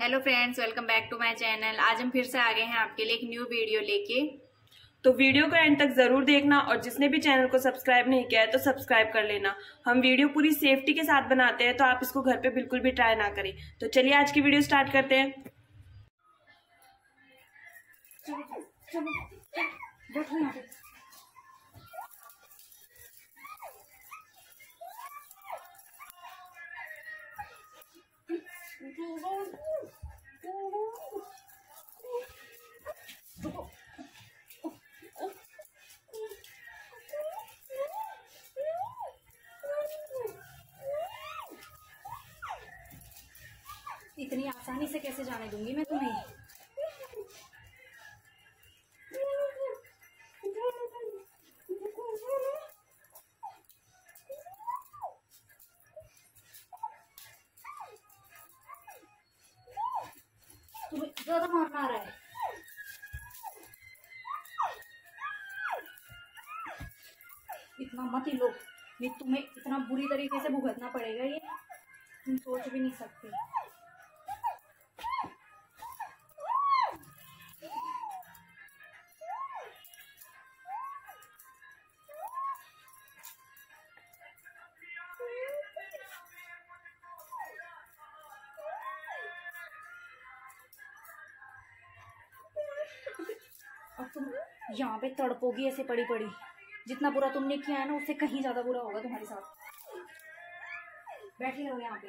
Hello friends, welcome back to my channel. आज हम फिर से आ गए हैं आपके लिए एक न्यू वीडियो लेके। तो वीडियो को एंड तक ज़रूर देखना और जिसने भी चैनल को सब्सक्राइब नहीं किया है तो सब्सक्राइब कर लेना। हम वीडियो पूरी सेफ्टी के साथ बनाते हैं तो आप इसको घर पे बिल्कुल भी ट्राई ना करें। तो चलिए आज की वीडियो स्टार्ट करते हैं। बैठो यहाँ पे। इतनी आसानी से कैसे जाने दूँगी मैं तुम्हें? ज़्यादा मारना है। इतना मत ही लोग तुम्हें इतना बुरी तरीके से भुगतना पड़ेगा ये। तुम सोच भी नहीं सकते। अब तुम यहाँ पे तड़पोगी ऐसे पड़ी पड़ी जितना बुरा तुमने किया है ना, उससे कहीं ज़्यादा बुरा होगा तुम्हारे साथ। बैठे रहो यहाँ पे।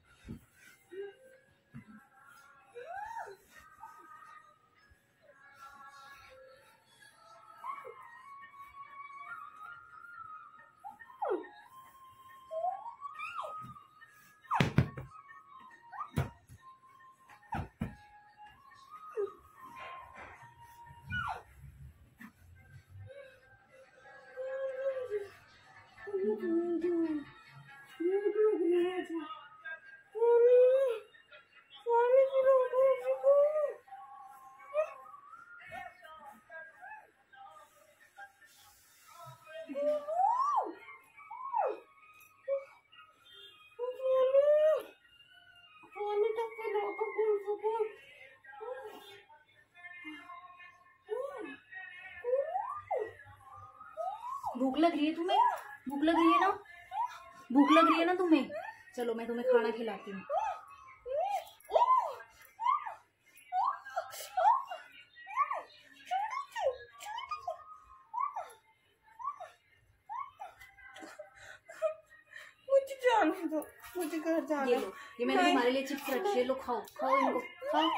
भूख लग रही है तुम्हें? भूख लग रही है ना? भूख लग रही है ना तुम्हें? चलो मैं तुम्हें खाना खिलाती हूँ। मुझे जाने दो। मुझे घर ये जाना लो ये मैंने तुम्हारे लिए चिप्स रखी है। लो खाओ खाओ इनको खाओ।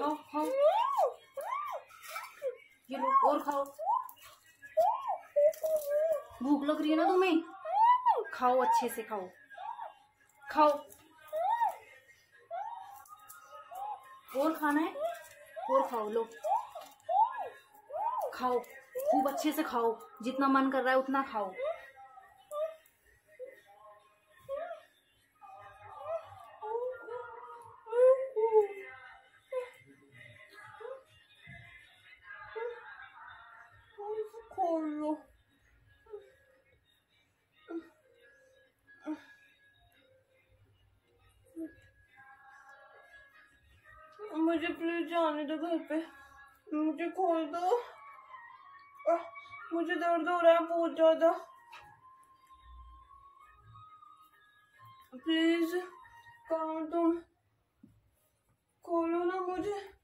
खाओ खाओ। ये लो और खाओ। भूख लग रही है ना तुम्हें? खाओ, अच्छे से खाओ। खाओ। और खाना है? और खाओ, लो। खाओ। खूब अच्छे से खाओ। जितना मन कर रहा है उतना खाओ। मुझे प्लीज़ जाने दो घर पे। मुझे खोल दो। मुझे दर्द हो रहा है बहुत ज़्यादा। प्लीज़ कहाँ तुम? खोलो ना मुझे।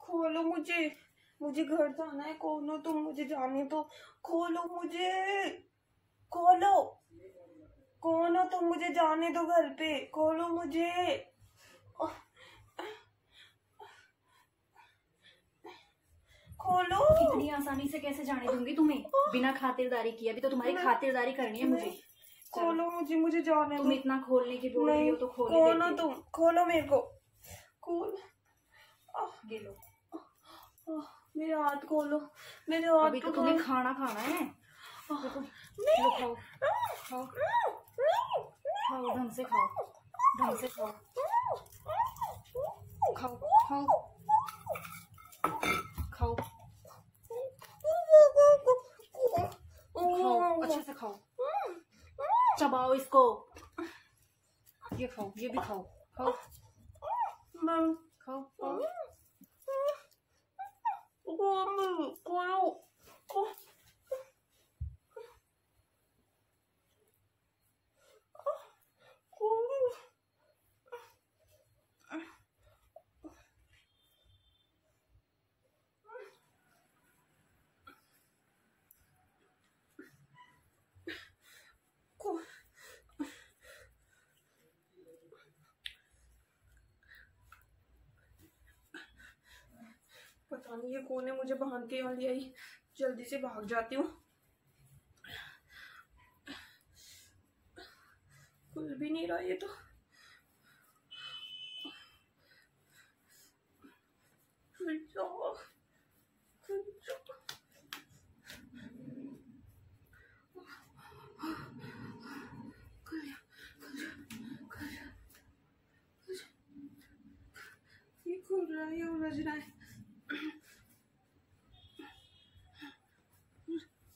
खोलो मुझे। मुझे घर जाना है। खोलो तुम, मुझे जाने दो। खोलो मुझे। खोलो। कौन हो तुम मुझे जाने दो घर पे? खोलो मुझे। खोलो। इतनी आसानी से कैसे जाने दूँगी तुम्हें? बिना खातिरदारी किए। अभी तो तुम्हारी खातिरदारी करनी है मुझे। खोलो मुझे मुझे जाने तुम इतना खोलने की बोल रही हो तो खोल कौन हो। तुम खोलो मेरे को। खोल। ये लो। मेरे हाथ खोलो। मेरे हाथ अभी तो तुम्हें खाना खाना है। खाओ। खाओ। ढंग से खाओ। ढंग से खाओ। खाओ खाओ। खाओ। खाओ, अच्छे से खाओ। चबाओ इसको। ये खाओ, ये भी खाओ। खाओ। मैं खाओ। खाओ खोलो पता नहीं ये कौन है मुझे बाँध के वाली आई। जल्दी से भाग जाती हूँ। खुल भी नहीं रहा ये तो। खुल रहा है ये रहा है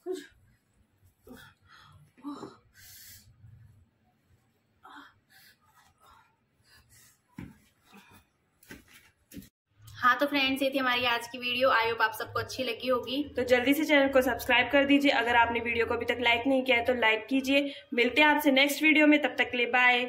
खुल जा। हाँ तो फ्रेंड्स ये थी हमारी आज की वीडियो आई होप आप सबको अच्छी लगी होगी. तो जल्दी से चैनल को सब्सक्राइब कर दीजिए. अगर आपने वीडियो को अभी तक लाइक नहीं किया है तो लाइक कीजिए. मिलते हैं आपसे नेक्स्ट वीडियो में. तब तक के लिए बाय